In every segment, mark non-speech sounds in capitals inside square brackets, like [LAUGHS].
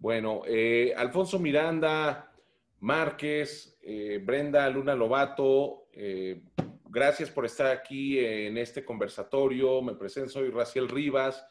Bueno, eh, Alfonso Miranda, Márquez, eh, Brenda Luna Lobato, eh, gracias por estar aquí en este conversatorio. Me presento, soy Raciel Rivas,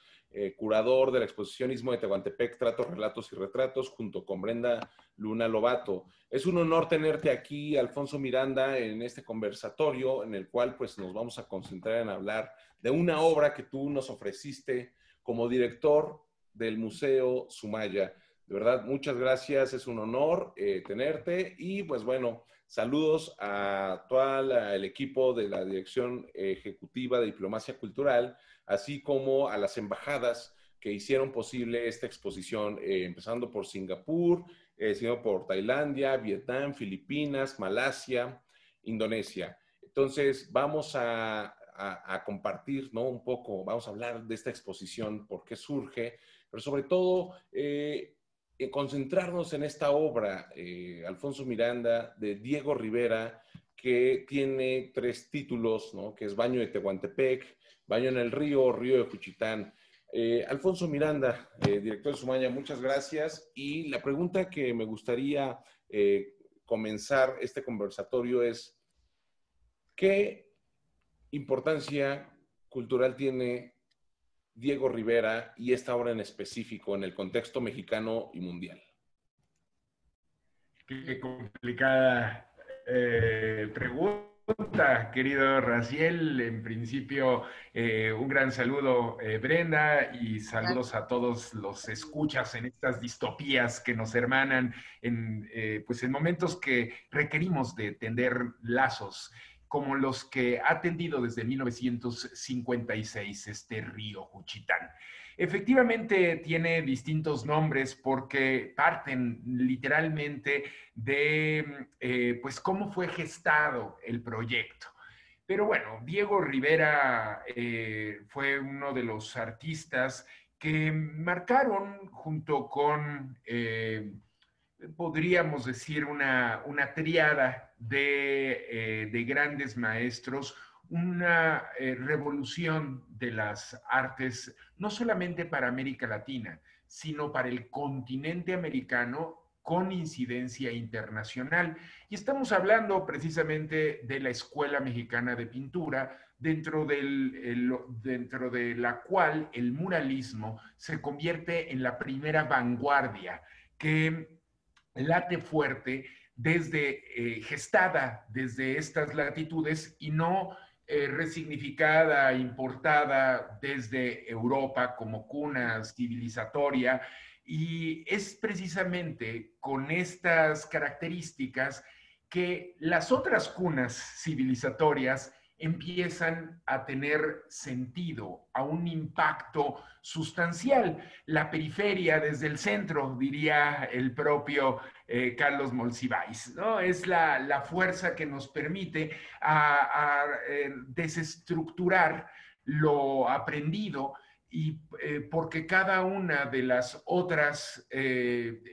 curador de la exposición de Tehuantepec, Tratos, Relatos y Retratos, junto con Brenda Luna Lobato. Es un honor tenerte aquí, Alfonso Miranda, en este conversatorio en el cual pues nos vamos a concentrar en hablar de una obra que tú nos ofreciste como director del Museo Sumaya. De verdad, muchas gracias, es un honor eh, tenerte y pues bueno, saludos a todo el equipo de la Dirección Ejecutiva de Diplomacia Cultural, así como a las embajadas que hicieron posible esta exposición, eh, empezando por Singapur, eh, sino por Tailandia, Vietnam, Filipinas, Malasia, Indonesia. Entonces, vamos a, compartir ¿no? un poco, vamos a hablar de esta exposición, por qué surge, pero sobre todo eh, concentrarnos en esta obra, eh, Alfonso Miranda, de Diego Rivera, que tiene tres títulos, ¿no? que es Baño de Tehuantepec, Baño en el Río, Río de Juchitán. Eh, Alfonso Miranda, director de Sumaya, muchas gracias. Y la pregunta que me gustaría comenzar este conversatorio es, ¿qué importancia cultural tiene Diego Rivera y esta obra en específico en el contexto mexicano y mundial? Qué complicada eh, pregunta, querido Raciel. En principio, eh, un gran saludo, eh, Brenda, y saludos a todos los escuchas en estas distopías que nos hermanan en, pues en momentos que requerimos de tender lazos como los que ha atendido desde 1956 este río Juchitán. Efectivamente tiene distintos nombres porque parten literalmente de eh, pues cómo fue gestado el proyecto. Pero bueno, Diego Rivera eh, fue uno de los artistas que marcaron junto con eh, podríamos decir, una, una triada de, eh, grandes maestros, una eh, revolución de las artes, no solamente para América Latina, sino para el continente americano con incidencia internacional. Y estamos hablando precisamente de la Escuela Mexicana de Pintura, dentro, del, dentro de la cual el muralismo se convierte en la primera vanguardia que late fuerte desde eh, gestada desde estas latitudes y no eh, resignificada, importada desde Europa como cuna civilizatoria. Y es precisamente con estas características que las otras cunas civilizatorias empiezan a tener sentido, a un impacto sustancial. La periferia desde el centro, diría el propio eh, Carlos Molsibáis, ¿no? Es la, fuerza que nos permite eh, desestructurar lo aprendido y eh, porque cada una de las otras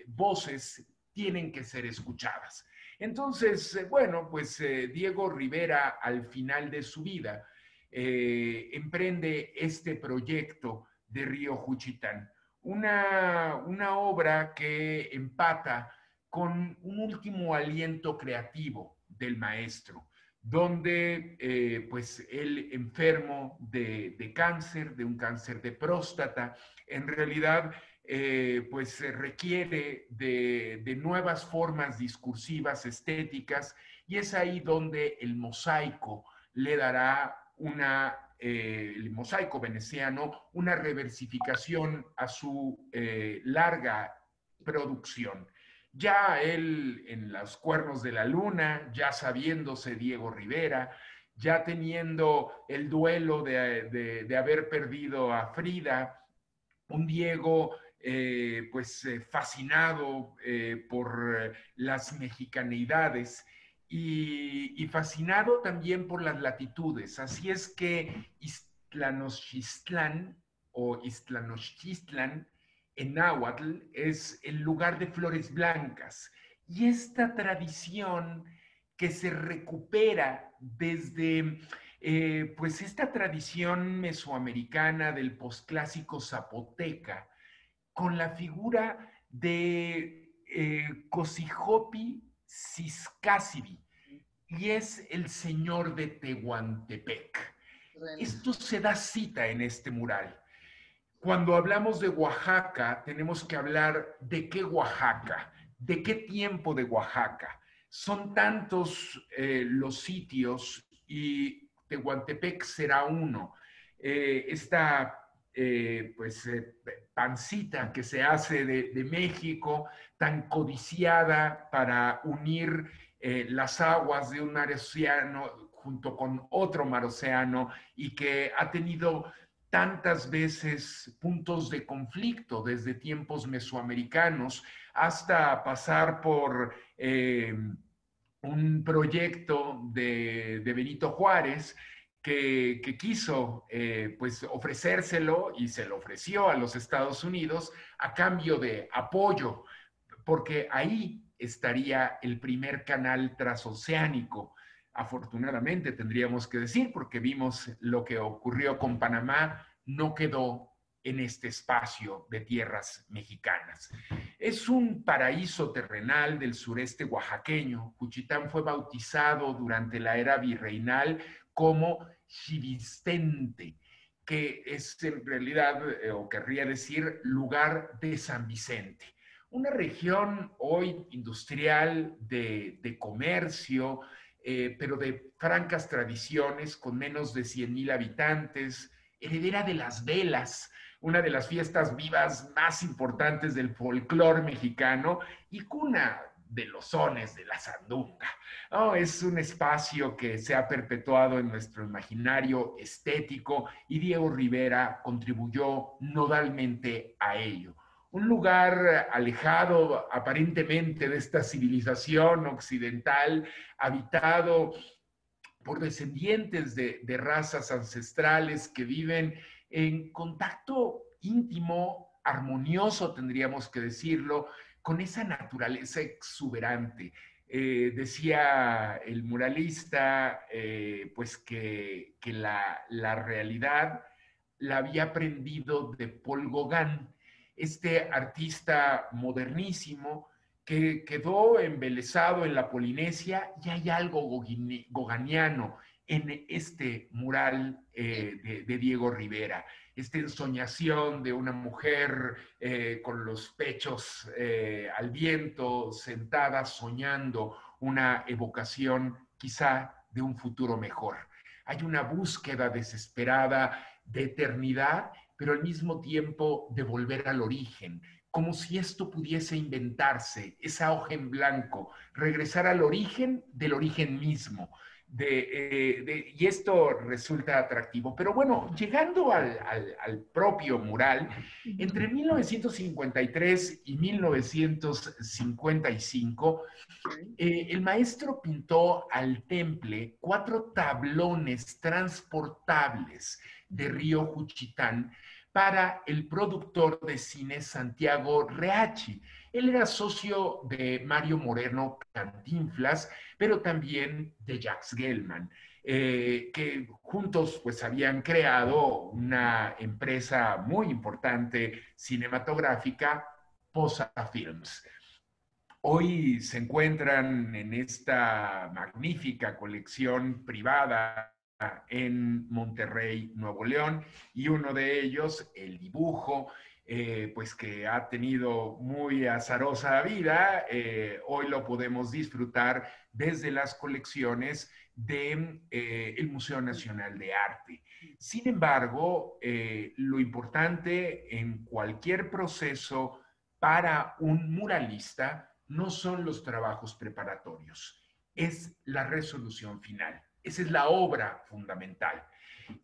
voces tienen que ser escuchadas. Entonces, bueno, pues Diego Rivera al final de su vida emprende este proyecto de Río Juchitán, una, una obra que empata con un último aliento creativo del maestro, donde pues el enfermo de, cáncer, de un cáncer de próstata, en realidad eh, pues requiere de, nuevas formas discursivas, estéticas, y es ahí donde el mosaico le dará una, eh, el mosaico veneciano, una reversificación a su eh, larga producción. Ya él en los cuernos de la luna, ya sabiéndose Diego Rivera, ya teniendo el duelo de, de haber perdido a Frida, un Diego eh, pues eh, fascinado eh, por las mexicanidades y, fascinado también por las latitudes. Así es que Istlanochtitlan o Istlanochtitlan en náhuatl es el lugar de flores blancas. Y esta tradición que se recupera desde pues esta tradición mesoamericana del posclásico zapoteca, con la figura de eh, Cosijopi y es el señor de Tehuantepec. Esto se da cita en este mural. Cuando hablamos de Oaxaca, tenemos que hablar de qué Oaxaca, de qué tiempo de Oaxaca. Son tantos eh, los sitios y Tehuantepec será uno. Eh, esta eh, pues, pancita que se hace de, de, México, tan codiciada para unir las aguas de un mar océano junto con otro mar océano y que ha tenido tantas veces puntos de conflicto desde tiempos mesoamericanos hasta pasar por eh, un proyecto de, Benito Juárez que, quiso eh, pues ofrecérselo y se lo ofreció a los Estados Unidos a cambio de apoyo, porque ahí estaría el primer canal transoceánico afortunadamente tendríamos que decir, porque vimos lo que ocurrió con Panamá, no quedó en este espacio de tierras mexicanas. Es un paraíso terrenal del sureste oaxaqueño. Juchitán fue bautizado durante la era virreinal como Chivistente, que es en realidad, eh, o querría decir, lugar de San Vicente. Una región hoy industrial de, de comercio, eh, pero de francas tradiciones, con menos de 100.000 habitantes, heredera de las velas, una de las fiestas vivas más importantes del folclore mexicano y cuna de los sones de la sandunga. Oh, es un espacio que se ha perpetuado en nuestro imaginario estético y Diego Rivera contribuyó nodalmente a ello un lugar alejado aparentemente de esta civilización occidental, habitado por descendientes de, razas ancestrales que viven en contacto íntimo, armonioso, tendríamos que decirlo, con esa naturaleza exuberante. Eh, decía el muralista, eh, pues que, la, la, realidad la había aprendido de Paul Gauguin, este artista modernísimo que quedó embelesado en la Polinesia y hay algo goganiano en este mural eh, de, Diego Rivera, esta ensoñación de una mujer eh, con los pechos eh, al viento, sentada, soñando una evocación quizá de un futuro mejor. Hay una búsqueda desesperada de eternidad pero al mismo tiempo de volver al origen, como si esto pudiese inventarse, esa hoja en blanco, regresar al origen del origen mismo. Eh, y esto resulta atractivo. Pero bueno, llegando al, propio mural, entre 1953 y 1955, eh, el maestro pintó al temple cuatro tablones transportables de Río Juchitán para el productor de cine Santiago Reachi. Él era socio de Mario Moreno Cantinflas, pero también de Jacques Gelman, eh, que juntos pues habían creado una empresa muy importante cinematográfica, Posa Films. Hoy se encuentran en esta magnífica colección privada en Monterrey, Nuevo León, y uno de ellos, el dibujo, eh, pues que ha tenido muy azarosa vida, eh, hoy lo podemos disfrutar desde las colecciones del de, eh, Museo Nacional de Arte. Sin embargo, lo importante en cualquier proceso para un muralista no son los trabajos preparatorios, es la resolución final. Esa es la obra fundamental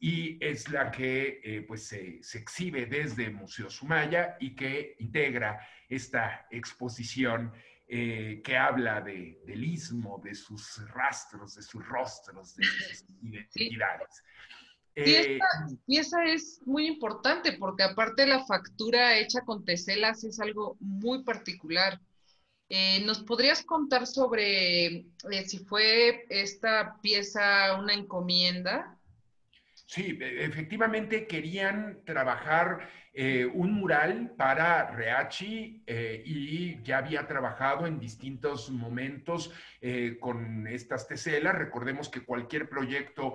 y es la que eh, pues se, exhibe desde Museo Sumaya y que integra esta exposición eh, que habla de, del istmo, de sus rastros, de sus rostros, de sus [LAUGHS] identidades. y esta pieza es muy importante porque aparte la factura hecha con teselas es algo muy particular. Eh, ¿Nos podrías contar sobre eh, si fue esta pieza una encomienda? Sí, e, efectivamente querían trabajar eh, un mural para Reachi eh, y ya había trabajado en distintos momentos eh, con estas teselas. Recordemos que cualquier proyecto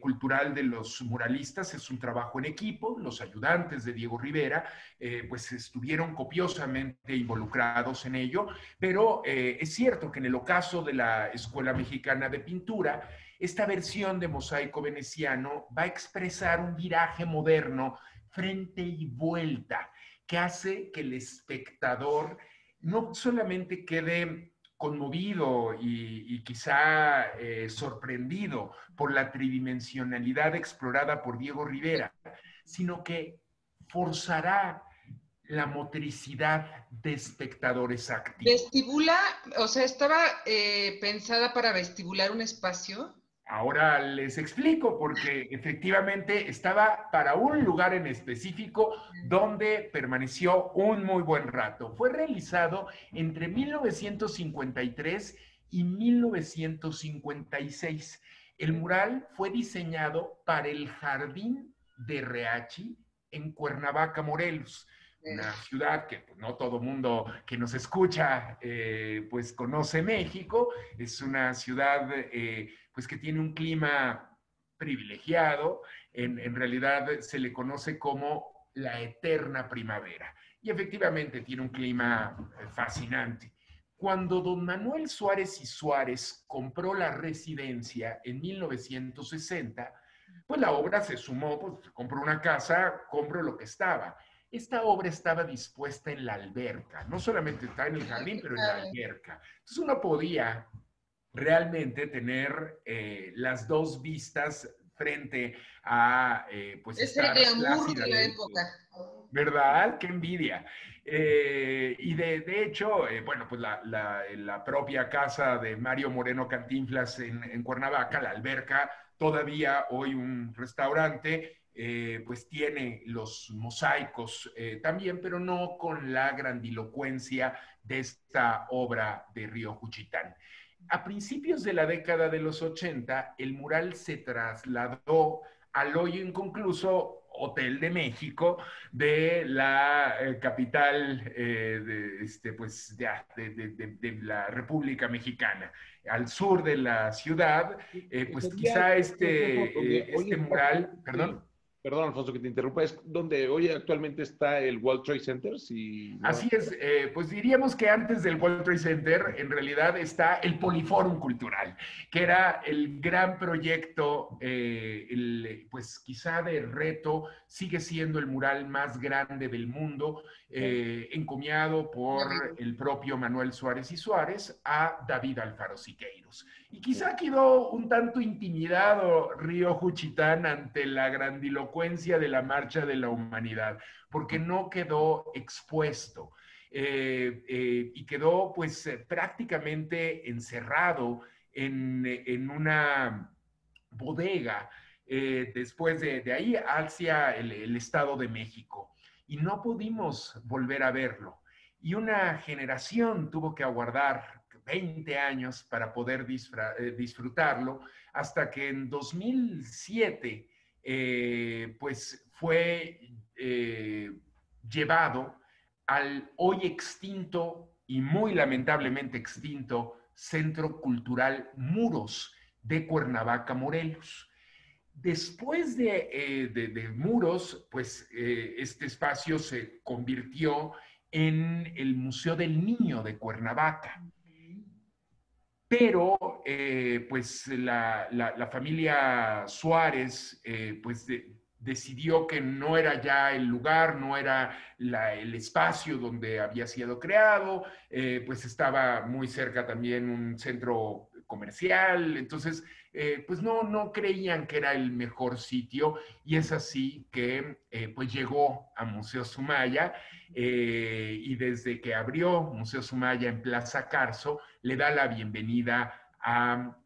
cultural de los muralistas es un trabajo en equipo. Los ayudantes de Diego Rivera pues estuvieron copiosamente involucrados en ello, pero es cierto que en el ocaso de la Escuela Mexicana de Pintura, esta versión de mosaico veneciano va a expresar un viraje moderno frente y vuelta, que hace que el espectador no solamente quede conmovido y, quizá eh, sorprendido por la tridimensionalidad explorada por Diego Rivera, sino que forzará la motricidad de espectadores activos. ¿Vestibula? O sea, ¿estaba eh, pensada para vestibular un espacio? Ahora les explico porque efectivamente estaba para un lugar en específico donde permaneció un muy buen rato. Fue realizado entre 1953 y 1956. El mural fue diseñado para el Jardín de Reachi en Cuernavaca, Morelos una ciudad que pues, no todo mundo que nos escucha eh, pues conoce México, es una ciudad eh, pues que tiene un clima privilegiado, en, en realidad se le conoce como la eterna primavera. Y efectivamente tiene un clima eh, fascinante. Cuando don Manuel Suárez y Suárez compró la residencia en 1960, pues la obra se sumó, pues compró una casa, compró lo que estaba. Esta obra estaba dispuesta en la alberca, no solamente está en el jardín, pero en la alberca. Entonces uno podía realmente tener eh, las dos vistas frente a eh, pues es el glamour de la época. ¿Verdad? ¡Qué envidia! Eh, y de, de hecho, eh, bueno, pues la, la, la, propia casa de Mario Moreno Cantinflas en, en Cuernavaca, la alberca, todavía hoy un restaurante, pues tiene los mosaicos también, pero no con la grandilocuencia de esta obra de Río Juchitán. A principios de la década de los 80, el mural se trasladó al hoy inconcluso Hotel de México de la eh, capital eh, de, este, pues, de, la República Mexicana, al sur de la ciudad. Eh, pues quizá este, este mural, perdón. Perdón, Alfonso, que te interrumpa, es donde hoy actualmente está el World Trade Center. Si Así es, eh, pues diríamos que antes del World Trade Center en realidad está el Poliforum Cultural, que era el gran proyecto, eh, el, pues quizá de reto, sigue siendo el mural más grande del mundo, eh, encomiado por el propio Manuel Suárez y Suárez a David Alfaro Siqueiros. Y quizá quedó un tanto intimidado Río Juchitán ante la grandilocuencia de la marcha de la humanidad, porque no quedó expuesto eh, eh, y quedó pues eh, prácticamente encerrado en, una bodega después de, ahí hacia el Estado de México. Y no pudimos volver a verlo. Y una generación tuvo que aguardar 20 años para poder eh, disfrutarlo, hasta que en 2007, eh, pues fue eh, llevado al hoy extinto y muy lamentablemente extinto Centro Cultural Muros de Cuernavaca, Morelos. Después de, de Muros, pues este espacio se convirtió en el Museo del Niño de Cuernavaca pero eh, pues la, familia Suárez eh, pues decidió que no era ya el lugar, no era el espacio donde había sido creado, eh, pues estaba muy cerca también un centro comercial, entonces pues no, no creían que era el mejor sitio y es así que pues llegó a Museo Sumaya y desde que abrió Museo Sumaya en Plaza Carso, le da la bienvenida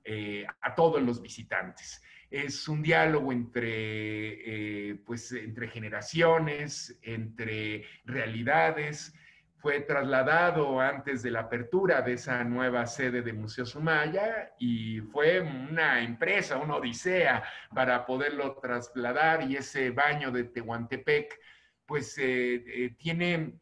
eh, a, todos los visitantes. Es un diálogo entre, eh, pues, entre generaciones, entre realidades. Fue trasladado antes de la apertura de esa nueva sede de Museo Sumaya y fue una empresa, una odisea para poderlo trasladar y ese baño de Tehuantepec pues tiene,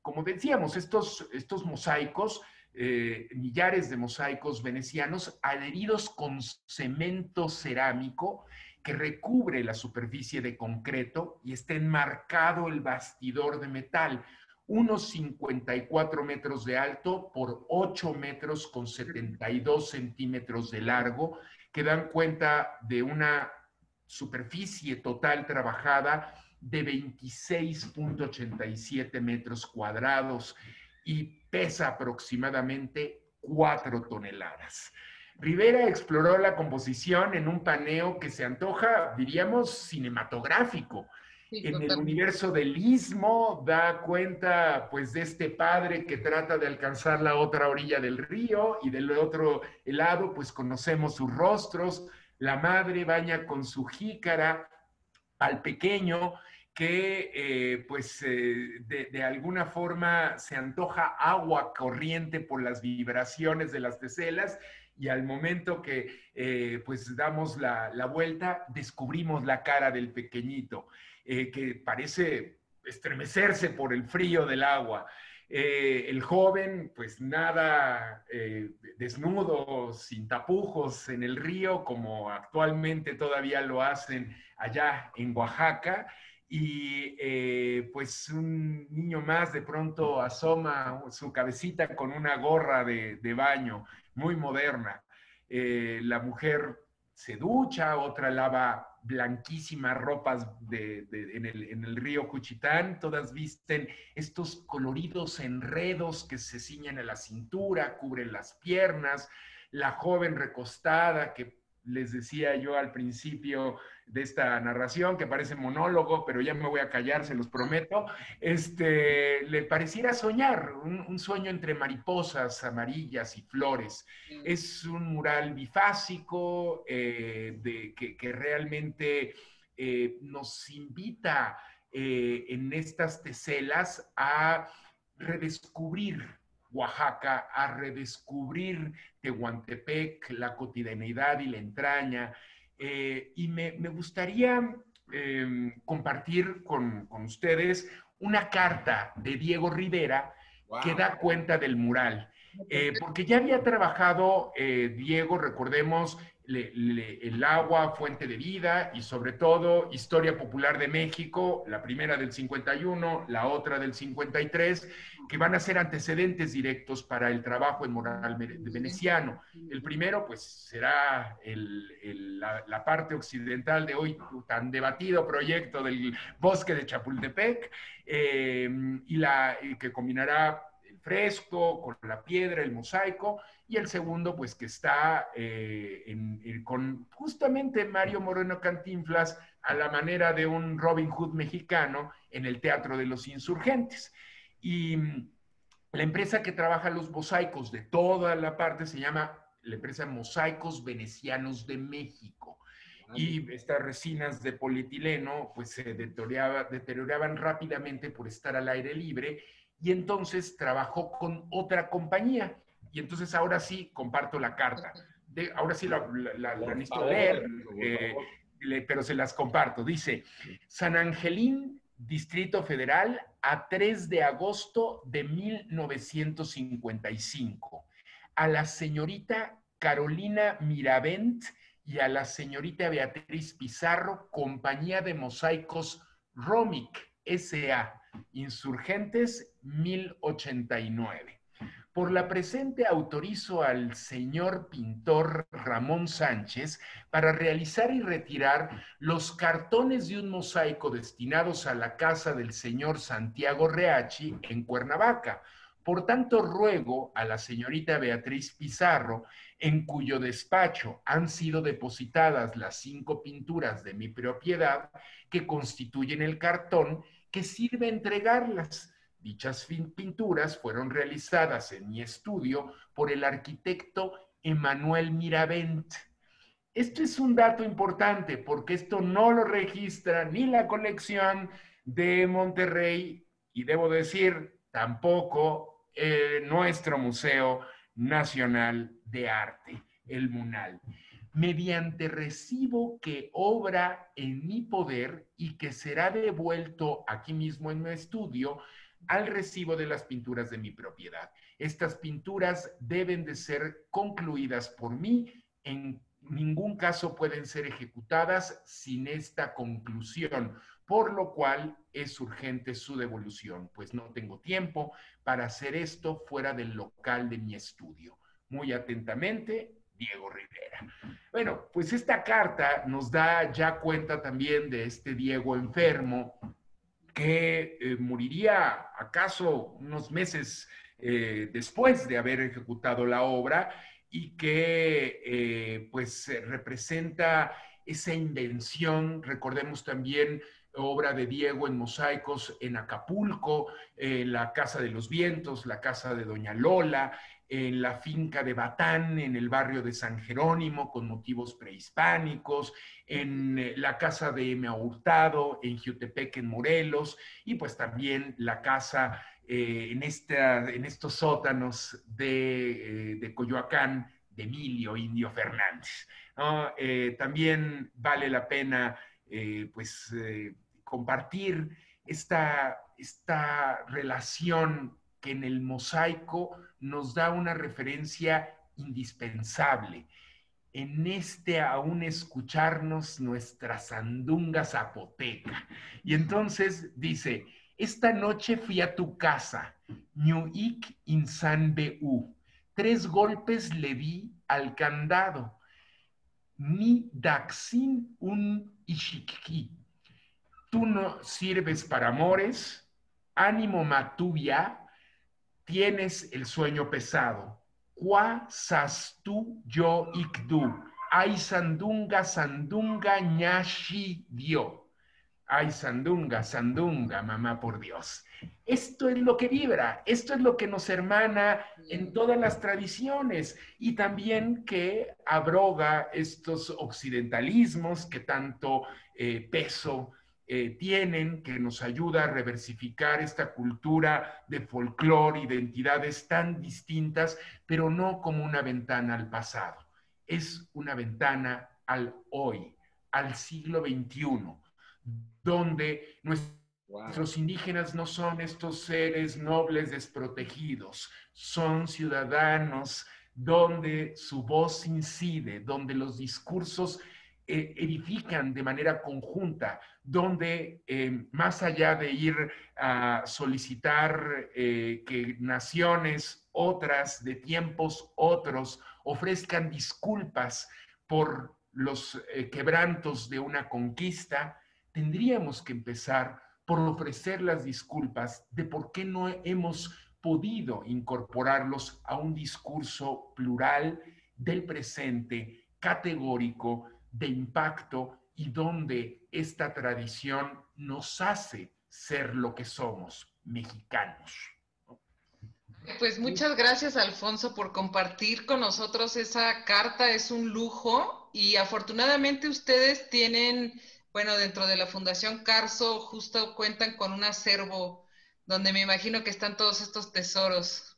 como decíamos, estos, estos mosaicos millares de mosaicos venecianos adheridos con cemento cerámico que recubre la superficie de concreto y está enmarcado el bastidor de metal, unos 54 metros de alto por 8 metros con 72 centímetros de largo, que dan cuenta de una superficie total trabajada de 26.87 metros cuadrados y pesa aproximadamente 4 toneladas. Rivera exploró la composición en un paneo que se antoja, diríamos, cinematográfico. en el universo del istmo da cuenta pues de este padre que trata de alcanzar la otra orilla del río y del otro lado pues conocemos sus rostros. La madre baña con su jícara al pequeño que eh, pues eh, de, alguna forma se antoja agua corriente por las vibraciones de las teselas y al momento que eh, pues damos la, vuelta, descubrimos la cara del pequeñito, que parece estremecerse por el frío del agua. El joven, pues nada desnudo, sin tapujos en el río, como actualmente todavía lo hacen allá en Oaxaca. Y pues un niño más de pronto asoma su cabecita con una gorra de, baño muy moderna. Eh, la mujer se ducha, otra lava blanquísimas ropas en, el, río Cuchitán, todas visten estos coloridos enredos que se ciñen a la cintura, cubren las piernas, la joven recostada que les decía yo al principio de esta narración, que parece monólogo, pero ya me voy a callar, se los prometo, este, le pareciera soñar, un, sueño entre mariposas amarillas y flores. Es un mural bifásico eh, de, que, realmente eh, nos invita eh, en estas teselas a redescubrir Oaxaca, a redescubrir Tehuantepec, la cotidianidad y la entraña. Eh, y me, gustaría em, compartir con, ustedes una carta de Diego Rivera que da cuenta del mural. Eh, porque ya había trabajado eh, Diego, recordemos, el agua, fuente de vida y sobre todo historia popular de México, la primera del 51, la otra del 53, que van a ser antecedentes directos para el trabajo en moral veneciano. El primero, pues, será la, parte occidental de hoy tan debatido proyecto del bosque de Chapultepec eh, y la, que combinará el fresco con la piedra, el mosaico, y el segundo, pues que está eh, con justamente Mario Moreno Cantinflas a la manera de un Robin Hood mexicano en el Teatro de los Insurgentes. Y mm, la empresa que trabaja los mosaicos de toda la parte se llama la empresa Mosaicos Venecianos de México. Y estas resinas de polietileno pues se deterioraban rápidamente por estar al aire libre y entonces trabajó con otra compañía y entonces ahora sí comparto la carta. De, ahora sí la, la, necesito leer, eh, pero se las comparto. Dice, San Angelín, Distrito Federal, a 3 de agosto de 1955. A la señorita Carolina Miravent y a la señorita Beatriz Pizarro, compañía de mosaicos Romic S.A., Insurgentes 1089. Por la presente autorizo al señor pintor Ramón Sánchez para realizar y retirar los cartones de un mosaico destinados a la casa del señor Santiago Reachi en Cuernavaca. Por tanto, ruego a la señorita Beatriz Pizarro, en cuyo despacho han sido depositadas las cinco pinturas de mi propiedad que constituyen el cartón, que sirve entregarlas Dichas pinturas fueron realizadas en mi estudio por el arquitecto Emanuel Miravent. Esto es un dato importante porque esto no lo registra ni la colección de Monterrey y debo decir tampoco eh, nuestro Museo Nacional de Arte, el MUNAL. Mediante recibo que obra en mi poder y que será devuelto aquí mismo en mi estudio al recibo de las pinturas de mi propiedad. Estas pinturas deben de ser concluidas por mí, en ningún caso pueden ser ejecutadas sin esta conclusión, por lo cual es urgente su devolución, pues no tengo tiempo para hacer esto fuera del local de mi estudio. Muy atentamente, Diego Rivera. Bueno, pues esta carta nos da ya cuenta también de este Diego enfermo que eh, moriría acaso unos meses eh, después de haber ejecutado la obra y que eh, pues representa esa invención, recordemos también obra de Diego en mosaicos en Acapulco, la Casa de los Vientos, la Casa de Doña Lola, en la finca de Batán, en el barrio de San Jerónimo, con motivos prehispánicos, en eh, la casa de M. Hurtado, en Jutepec, en Morelos, y pues también la casa eh, en, esta, en estos sótanos de, eh, de Coyoacán, de Emilio Indio Fernández. también vale la pena pues compartir esta, esta relación que en el mosaico nos da una referencia indispensable. En este aún escucharnos nuestra sandunga zapoteca. Y entonces dice, esta noche fui a tu casa, Ñuik Insan Bu. Tres golpes le di al candado. Ni daxin un ishikki. Tú no sirves para amores, ánimo matubia, tienes el sueño pesado. Qua tú yo ikdu. Ay sandunga, sandunga, ñashi dio. Ay sandunga, sandunga, mamá por Dios. Esto es lo que vibra, esto es lo que nos hermana en todas las tradiciones y también que abroga estos occidentalismos que tanto eh, peso eh, tienen, que nos ayuda a reversificar esta cultura de folclore, identidades tan distintas, pero no como una ventana al pasado. Es una ventana al hoy, al siglo XXI, donde nuestros indígenas no son estos seres nobles desprotegidos, son ciudadanos donde su voz incide, donde los discursos eh, edifican de manera conjunta, donde eh, más allá de ir a solicitar eh, que naciones otras, de tiempos otros, ofrezcan disculpas por los quebrantos de una conquista, tendríamos que empezar por ofrecer las disculpas de por qué no hemos podido incorporarlos a un discurso plural del presente, categórico, de impacto y donde esta tradición nos hace ser lo que somos, mexicanos. Pues muchas gracias, Alfonso, por compartir con nosotros esa carta. Es un lujo y afortunadamente ustedes tienen, bueno, dentro de la Fundación Carso, justo cuentan con un acervo donde me imagino que están todos estos tesoros.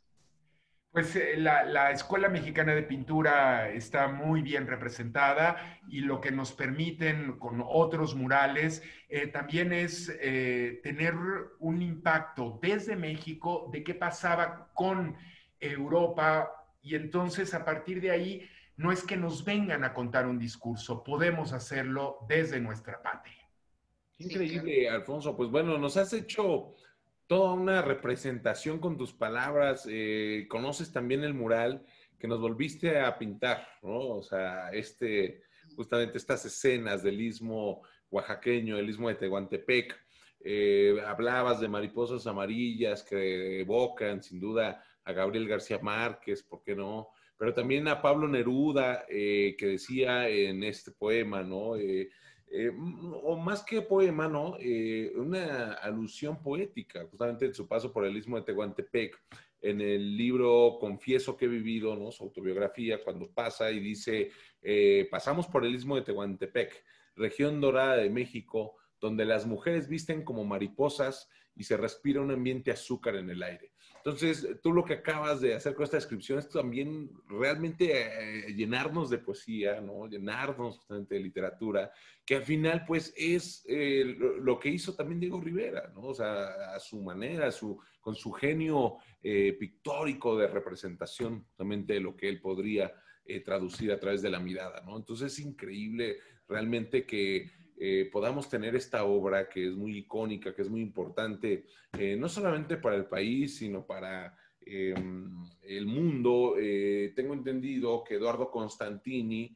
Pues eh, la, Escuela Mexicana de Pintura está muy bien representada y lo que nos permiten con otros murales eh, también es eh, tener un impacto desde México de qué pasaba con Europa y entonces a partir de ahí no es que nos vengan a contar un discurso, podemos hacerlo desde nuestra patria. Increíble, Alfonso. Pues bueno, nos has hecho toda una representación con tus palabras. Eh, conoces también el mural que nos volviste a pintar, ¿no? O sea, este, justamente estas escenas del istmo oaxaqueño, el istmo de Tehuantepec. Eh, hablabas de mariposas amarillas que evocan sin duda a Gabriel García Márquez, ¿por qué no? Pero también a Pablo Neruda, eh, que decía en este poema, ¿no? Eh, o más que poema, ¿no? Eh, una alusión poética, justamente en su paso por el istmo de Tehuantepec, en el libro Confieso que he vivido, ¿no? Su autobiografía, cuando pasa y dice, eh, pasamos por el istmo de Tehuantepec, región dorada de México, donde las mujeres visten como mariposas y se respira un ambiente azúcar en el aire. Entonces, tú lo que acabas de hacer con esta descripción es también realmente eh, llenarnos de poesía, ¿no? Llenarnos justamente de literatura, que al final, pues, es eh, lo, que hizo también Diego Rivera, ¿no? O sea, a su manera, su, con su genio eh, pictórico de representación, justamente de lo que él podría traducir a través de la mirada, ¿no? Entonces, es increíble realmente que eh, podamos tener esta obra que es muy icónica, que es muy importante, eh, no solamente para el país, sino para em, el mundo. Eh, tengo entendido que Eduardo Constantini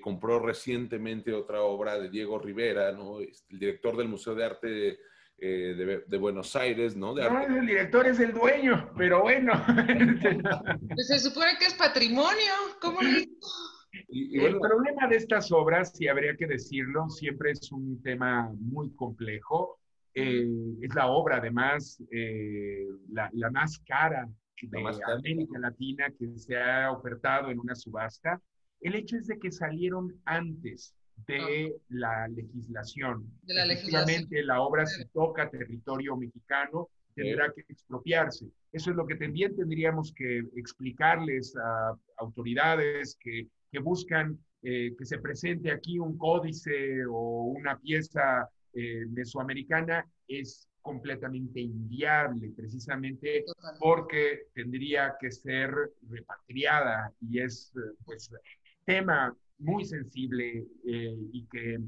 compró recientemente otra obra de Diego Rivera, ¿no? El director del Museo de Arte de, Buenos Aires, ¿no? no, el director es el dueño, pero bueno. [LAUGHS] Pues se supone que es patrimonio, ¿cómo el problema de estas obras, si habría que decirlo, siempre es un tema muy complejo. Eh, es la obra, además, eh, la, más cara de América Latina que se ha ofertado en una subasta. El hecho es de que salieron antes de la legislación. De la Efectivamente, la obra si toca territorio mexicano, tendrá que expropiarse. Eso es lo que también tendríamos que explicarles a autoridades que que buscan eh, que se presente aquí un códice o una pieza eh, mesoamericana es completamente inviable, precisamente porque tendría que ser repatriada y es eh, pues tema muy sensible y que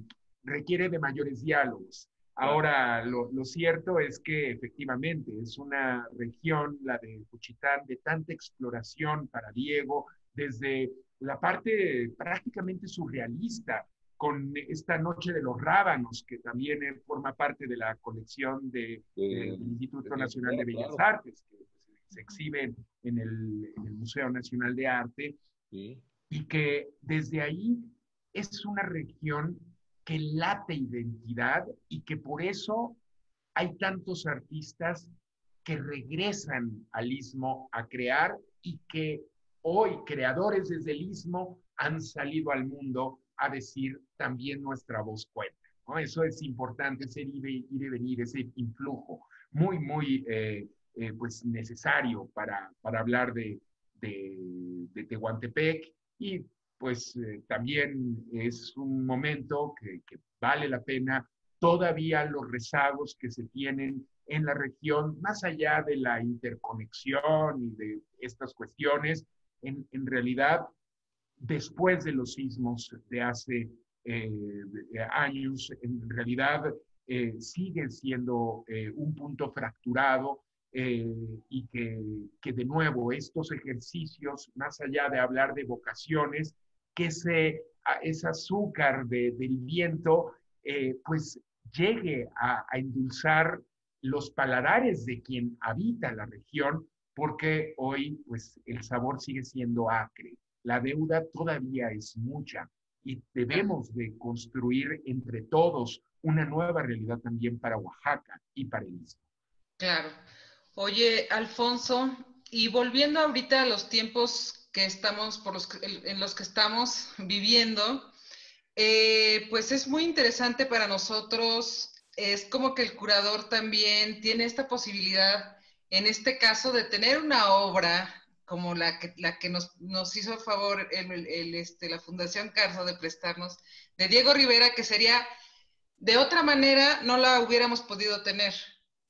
requiere de mayores diálogos. Ahora, lo, lo, cierto es que efectivamente es una región, la de Juchitán, de tanta exploración para Diego, desde la parte prácticamente surrealista con esta Noche de los Rábanos, que también forma parte de la colección de, del Instituto Nacional de Bellas Artes, que se exhibe en el, Museo Nacional de Arte, y que desde ahí es una región que late identidad y que por eso hay tantos artistas que regresan al istmo a crear y que hoy creadores desde el istmo han salido al mundo a decir también nuestra voz cuenta. ¿no? Eso es importante, ese ir, y venir, ese influjo muy, muy eh, eh, pues necesario para, para hablar de, de, Tehuantepec y pues eh, también es un momento que, que vale la pena todavía los rezagos que se tienen en la región, más allá de la interconexión y de estas cuestiones, en, realidad, después de los sismos de hace eh, años, en realidad eh, sigue siendo eh, un punto fracturado y que, de nuevo estos ejercicios, más allá de hablar de vocaciones, que ese, ese azúcar del viento, pues llegue a endulzar los paladares de quien habita la región porque hoy pues el sabor sigue siendo acre. La deuda todavía es mucha y debemos de construir entre todos una nueva realidad también para Oaxaca y para el Istmo. Claro. Oye, Alfonso, y volviendo ahorita a los tiempos que estamos, en los que estamos viviendo, eh, pues es muy interesante para nosotros. Es como que el curador también tiene esta posibilidad en este caso de tener una obra como la que, la que nos, nos hizo favor el, este, la Fundación Carso de prestarnos, de Diego Rivera, que sería, de otra manera, no la hubiéramos podido tener,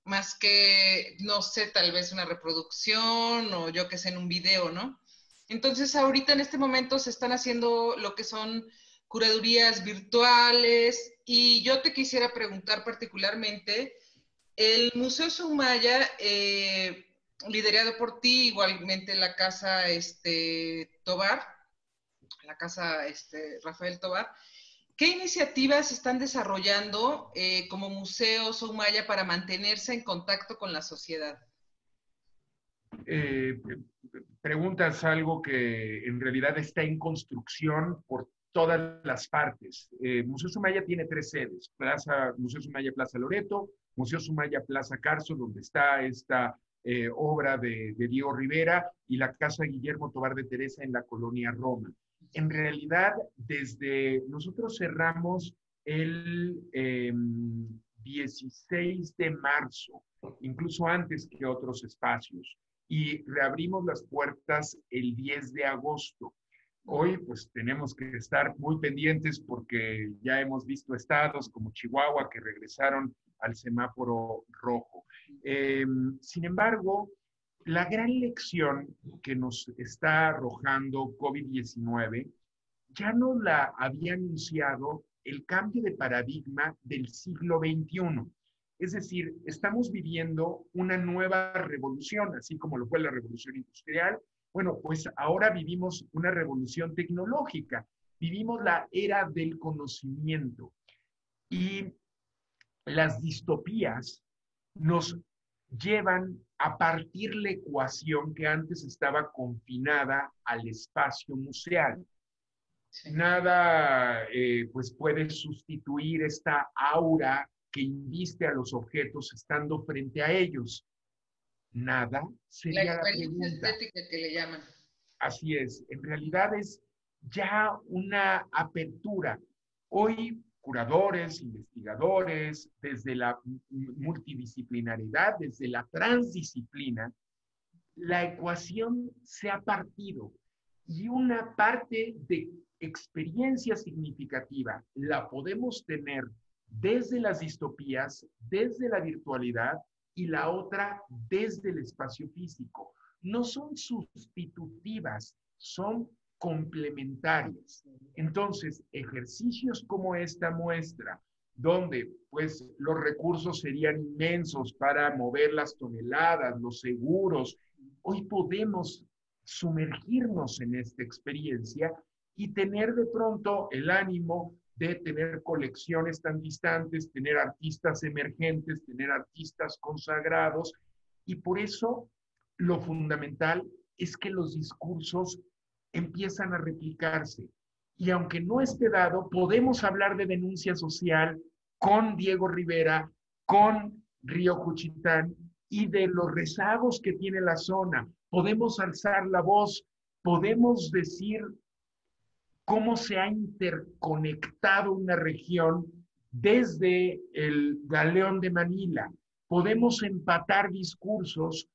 más que, no sé, tal vez una reproducción o yo que sé, en un video, ¿no? Entonces, ahorita en este momento se están haciendo lo que son curadurías virtuales y yo te quisiera preguntar particularmente, el Museo Sumaya, eh, liderado por ti, igualmente la casa este, Tobar, la casa este, Rafael Tobar, ¿qué iniciativas están desarrollando eh, como Museo Sumaya para mantenerse en contacto con la sociedad? Eh, preguntas algo que en realidad está en construcción por todas las partes. Museo Sumaya tiene tres sedes, Plaza, Museo Sumaya Plaza Loreto, Museo Sumaya Plaza Carso, donde está esta eh, obra de, Diego Rivera, y la Casa Guillermo Tobar de Teresa en la colonia Roma. En realidad, desde nosotros cerramos el 16 em, de marzo, incluso antes que otros espacios. y reabrimos las puertas el 10 de agosto. Hoy pues tenemos que estar muy pendientes porque ya hemos visto estados como Chihuahua que regresaron al semáforo rojo. Em, sin embargo, la gran lección que nos está arrojando COVID-19 ya no la había anunciado el cambio de paradigma del siglo XXI. Es decir, estamos viviendo una nueva revolución, así como lo fue la revolución industrial. Bueno, pues ahora vivimos una revolución tecnológica, vivimos la era del conocimiento. Y las distopías nos llevan a partir la ecuación que antes estaba confinada al espacio museal. Nada eh, pues puede sustituir esta aura que inviste a los objetos estando frente a ellos. Nada sería la, experiencia estética que le llaman. Así es, en realidad es ya una apertura. Hoy curadores, investigadores, desde la multidisciplinaridad, desde la transdisciplina, la ecuación se ha partido y una parte de experiencia significativa la podemos tener desde las distopías, desde la virtualidad y la otra desde el espacio físico. No son sustitutivas, son complementarias. Entonces, ejercicios como esta muestra, donde pues los recursos serían inmensos para mover las toneladas, los seguros, hoy podemos sumergirnos en esta experiencia y tener de pronto el ánimo de tener colecciones tan distantes, tener artistas emergentes, tener artistas consagrados. Y por eso lo fundamental es que los discursos empiezan a replicarse. Y aunque no esté dado, podemos hablar de denuncia social con Diego Rivera, con Río Juchitán y de los rezagos que tiene la zona. Podemos alzar la voz, podemos decir cómo se ha interconectado una región desde el galeón de Manila. Podemos empatar discursos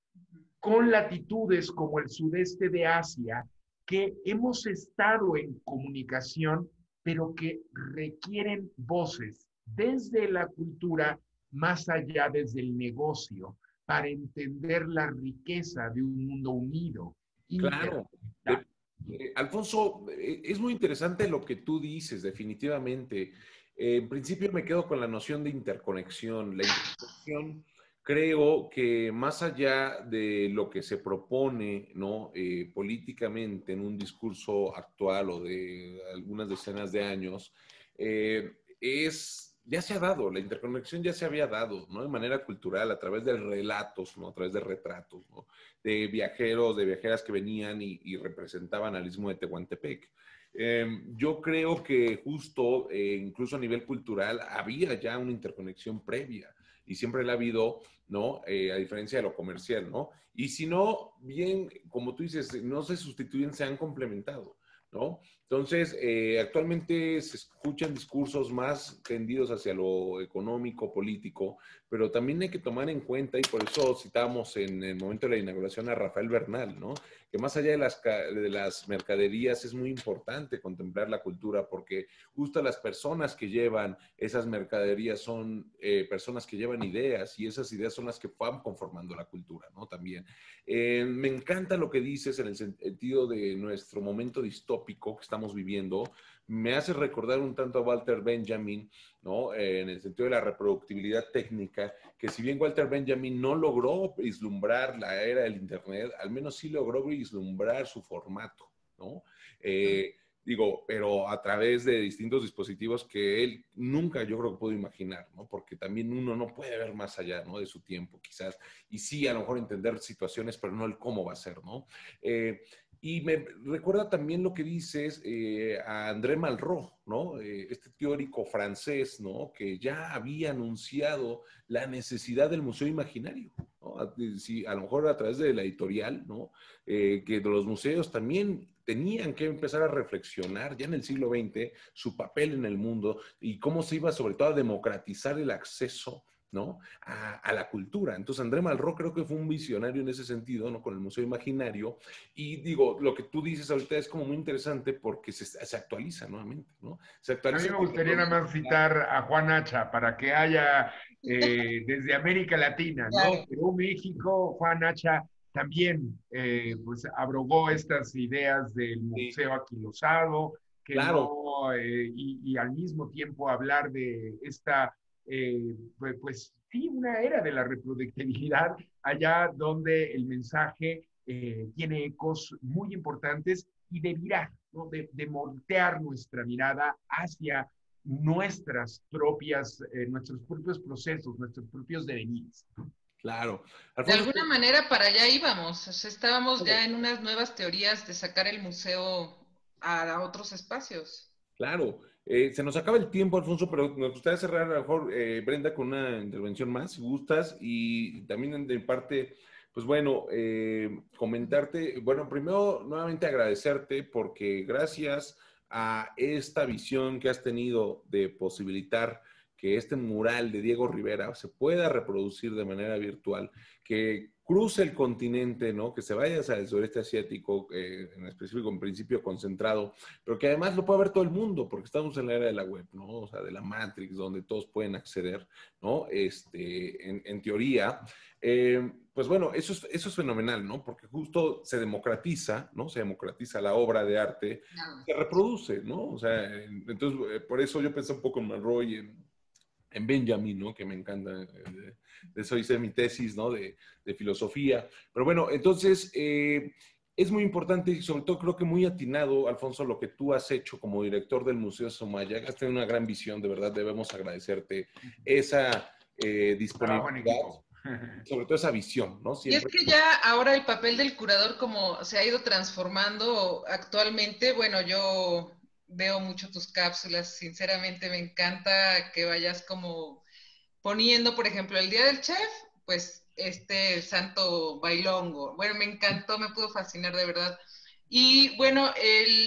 con latitudes como el sudeste de Asia que hemos estado en comunicación, pero que requieren voces desde la cultura más allá desde el negocio para entender la riqueza de un mundo unido. Claro. Eh, Alfonso, eh, es muy interesante lo que tú dices, definitivamente. en principio me quedo con la noción de interconexión. La interconexión creo que más allá de lo que se propone ¿no? Eh, políticamente en un discurso actual o de algunas decenas de años, eh, es, ya se ha dado, la interconexión ya se había dado, ¿no? De manera cultural, a través de relatos, ¿no? A través de retratos. De viajeros, de viajeras que venían y, representaban al istmo de Tehuantepec. Em, yo creo que justo, eh, incluso a nivel cultural, había ya una interconexión previa y siempre la ha habido, ¿no? Eh, a diferencia de lo comercial, ¿no? Y si no, bien, como tú dices, no se sustituyen, se han complementado, ¿no? Entonces, eh, actualmente se escuchan discursos más tendidos hacia lo económico, político, pero también hay que tomar en cuenta, y por eso citamos en el momento de la inauguración a Rafael Bernal, ¿no? que más allá de las, de las mercaderías es muy importante contemplar la cultura, porque justo las personas que llevan esas mercaderías son eh, personas que llevan ideas, y esas ideas son las que van conformando la cultura, ¿no? También. Eh, me encanta lo que dices en el sentido de nuestro momento distópico que estamos viviendo, me hace recordar un tanto a Walter Benjamin, ¿no? Eh, en el sentido de la reproductibilidad técnica, que si bien Walter Benjamin no logró vislumbrar la era del Internet, al menos sí logró vislumbrar su formato, ¿no? Eh, digo, pero a través de distintos dispositivos que él nunca yo creo que pudo imaginar, ¿no? Porque también uno no puede ver más allá, ¿no? De su tiempo, quizás. Y sí, a lo mejor entender situaciones, pero no el cómo va a ser, ¿no? Eh, y me recuerda también lo que dices eh, a André Malraux, ¿no? Eh, este teórico francés, ¿no? Que ya había anunciado la necesidad del museo imaginario, ¿no? A, a lo mejor a través de la editorial, ¿no? Eh, que los museos también tenían que empezar a reflexionar ya en el siglo XX su papel en el mundo y cómo se iba sobre todo a democratizar el acceso ¿no? A, la cultura. Entonces, André Malraux creo que fue un visionario en ese sentido, ¿no? Con el Museo Imaginario. Y digo, lo que tú dices ahorita es como muy interesante porque se, se actualiza nuevamente, ¿no? Se actualiza. A mí me gustaría nada más citar a Juan Hacha para que haya eh, desde América Latina, ¿no? Perú, México, Juan Hacha también eh, pues abrogó estas ideas del Museo Aquilosado, que claro. Eh, y, y, al mismo tiempo hablar de esta eh, pues, pues, sí, una era de la reproductibilidad, [LAUGHS] allá donde el mensaje eh, tiene ecos muy importantes y de mirar, de, de voltear nuestra mirada hacia nuestras propias, eh, nuestros propios procesos, nuestros propios devenires. Claro. de alguna manera para allá íbamos, estábamos ya en unas nuevas teorías de sacar el museo a otros espacios. Claro, eh, se nos acaba el tiempo, Alfonso, pero nos gustaría cerrar a lo mejor, eh, Brenda, con una intervención más, si gustas, y también de parte, pues bueno, eh, comentarte, bueno, primero nuevamente agradecerte porque gracias a esta visión que has tenido de posibilitar que este mural de Diego Rivera se pueda reproducir de manera virtual, que cruce el continente, ¿no? Que se vaya hacia el sureste asiático, eh, en específico, en principio concentrado, pero que además lo pueda ver todo el mundo, porque estamos en la era de la web, ¿no? O sea, de la Matrix, donde todos pueden acceder, ¿no? Este, en, teoría. Eh, pues bueno, eso es, eso es fenomenal, ¿no? Porque justo se democratiza, ¿no? Se democratiza la obra de arte, se reproduce, ¿no? O sea, entonces, eh, por eso yo pensé un poco en Monroe y en en Benjamin, ¿no? Que me encanta, de, eso hice mi tesis, ¿no? De, filosofía. Pero bueno, entonces, eh, es muy importante y sobre todo creo que muy atinado, Alfonso, lo que tú has hecho como director del Museo Somaya. Has tenido una gran visión, de verdad, debemos agradecerte esa eh, disponibilidad. [LAUGHS] Sobre todo esa visión, ¿no? Y es que ya ahora el papel del curador como se ha ido transformando actualmente, bueno, yo veo mucho tus cápsulas, sinceramente me encanta que vayas como poniendo, por ejemplo, el Día del Chef, pues este santo bailongo. Bueno, me encantó, me pudo fascinar de verdad. Y bueno,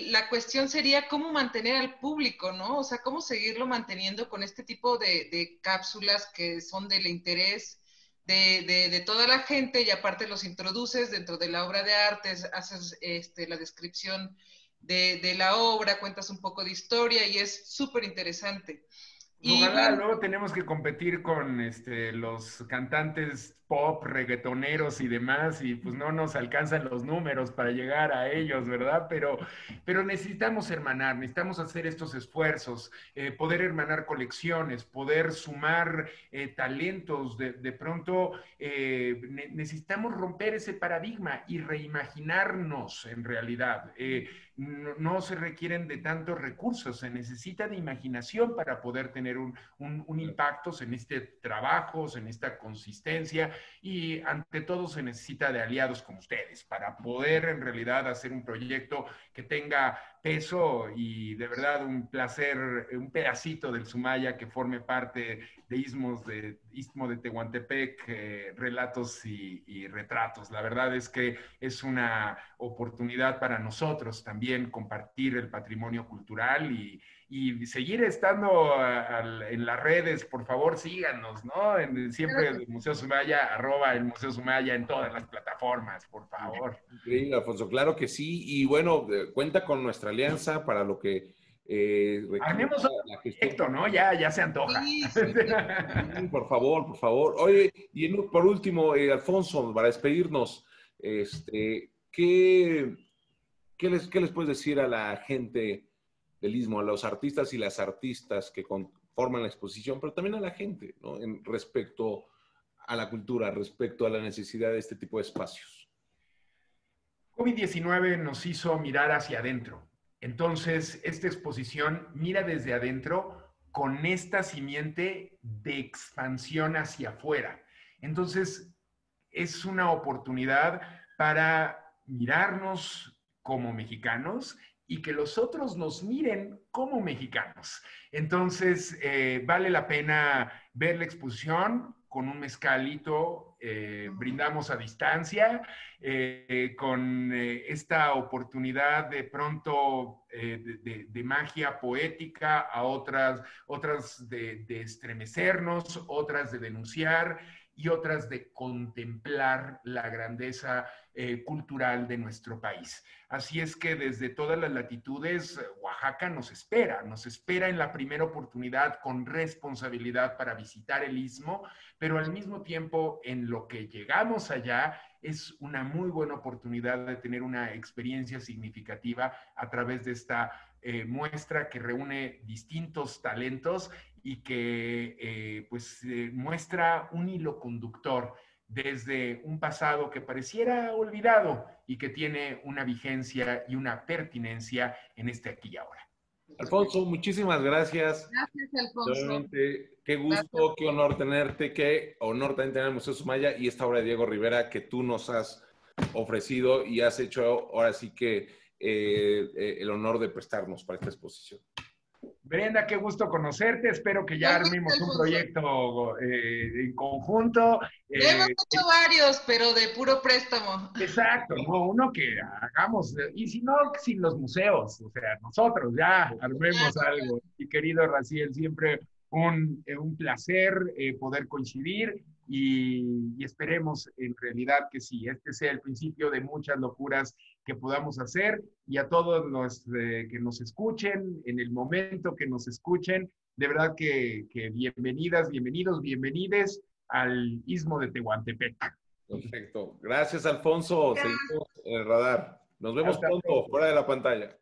la cuestión sería cómo mantener al público, ¿no? O sea, cómo seguirlo manteniendo con este tipo de, cápsulas que son del interés de, de, toda la gente y aparte los introduces dentro de la obra de arte, haces este, la descripción de, la obra, cuentas un poco de historia y es súper interesante. Y luego tenemos que competir con este, los cantantes pop, reggaetoneros y demás, y pues no nos alcanzan los números para llegar a ellos, ¿verdad? Pero, pero necesitamos hermanar, necesitamos hacer estos esfuerzos, eh, poder hermanar colecciones, poder sumar eh, talentos. De, de pronto eh, necesitamos romper ese paradigma y reimaginarnos en realidad. No, no, se requieren de tantos recursos, se necesita de imaginación para poder tener un, un, un impacto en este trabajo, en esta consistencia y ante todo se necesita de aliados como ustedes para poder en realidad hacer un proyecto que tenga peso y de verdad un placer, un pedacito del Sumaya que forme parte de Istmos de, Istmo de Tehuantepec, eh, relatos y, y, retratos. La verdad es que es una oportunidad para nosotros también compartir el patrimonio cultural y, y seguir estando en las redes, por favor, síganos, ¿no? En, siempre el Museo Sumaya, arroba el Museo Sumaya en todas las plataformas, por favor. Increíble, Alfonso, claro que sí. Y bueno, eh, cuenta con nuestra alianza para lo que... Eh, Armemos proyecto, ¿no? Ya, ya se antoja. [LAUGHS] por favor, por favor. Oye, y por último, eh, Alfonso, para despedirnos, este, ¿qué, qué, les, ¿qué les puedes decir a la gente del istmo, a los artistas y las artistas que conforman la exposición, pero también a la gente, ¿no? En respecto a la cultura, respecto a la necesidad de este tipo de espacios. COVID-19 nos hizo mirar hacia adentro. Entonces, esta exposición mira desde adentro con esta simiente de expansión hacia afuera. Entonces, es una oportunidad para mirarnos como mexicanos y que los otros nos miren como mexicanos. Entonces, eh, vale la pena ver la exposición con un mezcalito eh, brindamos a distancia, eh, con esta oportunidad de pronto de, magia poética, a otras, otras de, de estremecernos, otras de denunciar y otras de contemplar la grandeza eh, cultural de nuestro país. Así es que desde todas las latitudes, Oaxaca nos espera, nos espera en la primera oportunidad con responsabilidad para visitar el istmo, pero al mismo tiempo en lo que llegamos allá es una muy buena oportunidad de tener una experiencia significativa a través de esta eh, muestra que reúne distintos talentos y que eh, pues muestra un hilo conductor desde un pasado que pareciera olvidado y que tiene una vigencia y una pertinencia en este aquí y ahora. Alfonso, muchísimas gracias. Gracias, Alfonso. qué gusto, qué honor tenerte, qué honor también tener el Museo Sumaya y esta obra de Diego Rivera que tú nos has ofrecido y has hecho ahora sí que eh, eh, el honor de prestarnos para esta exposición. Brenda, qué gusto conocerte. Espero que ya armemos un proyecto eh, en conjunto. hemos eh, hecho varios, pero de puro préstamo. Exacto, uno que hagamos, y si no, sin los museos, o sea, nosotros ya armemos algo. Y querido Raciel, siempre un, eh, un placer poder coincidir y, esperemos en realidad que sí, este sea el principio de muchas locuras que podamos hacer y a todos los eh, que nos escuchen, en el momento que nos escuchen, de verdad que, bienvenidas, bienvenidos, bienvenides al Istmo de Tehuantepec. Perfecto. Gracias, Alfonso. Seguimos en el radar. Nos vemos pronto, fuera de la pantalla.